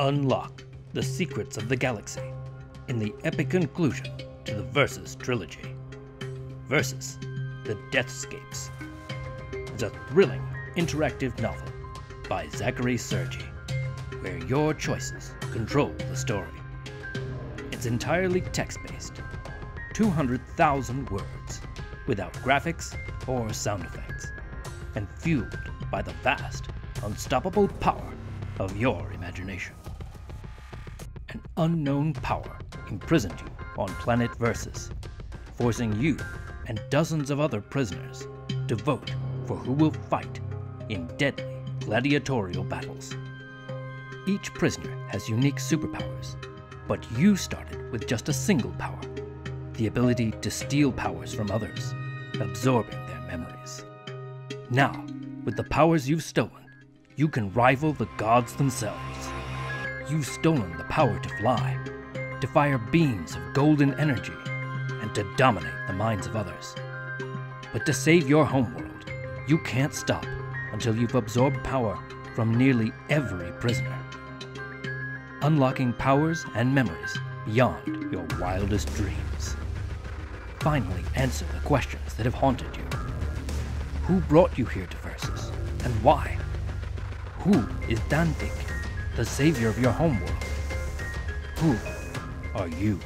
Unlock the secrets of the galaxy in the epic conclusion to the Versus trilogy. Versus The Deathscapes is a thrilling interactive novel by Zachary Sergi, where your choices control the story. It's entirely text based, 200,000 words, without graphics or sound effects, and fueled by the vast, unstoppable power of your imagination. An unknown power imprisoned you on planet Versus, forcing you and dozens of other prisoners to vote for who will fight in deadly gladiatorial battles. Each prisoner has unique superpowers, but you started with just a single power the ability to steal powers from others, absorbing their memories. Now, with the powers you've stolen, you can rival the gods themselves. You've stolen the power to fly, to fire beams of golden energy, and to dominate the minds of others. But to save your homeworld, you can't stop until you've absorbed power from nearly every prisoner. Unlocking powers and memories beyond your wildest dreams. Finally answer the questions that have haunted you. Who brought you here to Versus, and why? Who is Dhanthik, the savior of your homeworld? Who are you?